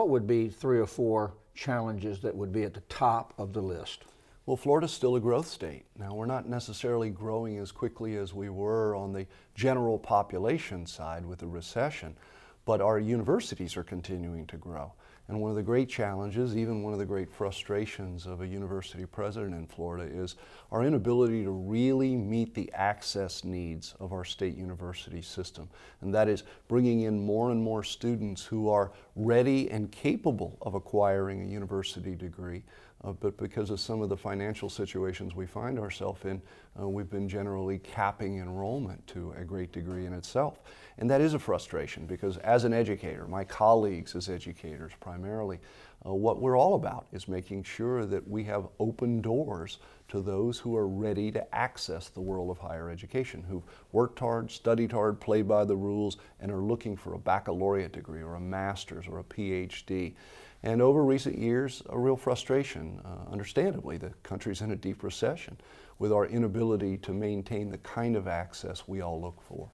what would be three or four challenges that would be at the top of the list? Well, Florida's still a growth state. Now, we're not necessarily growing as quickly as we were on the general population side with the recession, but our universities are continuing to grow. And one of the great challenges, even one of the great frustrations of a university president in Florida is our inability to really meet the access needs of our state university system. And that is bringing in more and more students who are ready and capable of acquiring a university degree, uh, but because of some of the financial situations we find ourselves in, uh, we've been generally capping enrollment to a great degree in itself. And that is a frustration because as an educator, my colleagues as educators primarily, uh, what we're all about is making sure that we have open doors to those who are ready to access the world of higher education, who've worked hard, studied hard, played by the rules, and are looking for a baccalaureate degree or a master's or a PhD. And over recent years, a real frustration, uh, understandably. The country's in a deep recession with our inability to maintain the kind of access we all look for.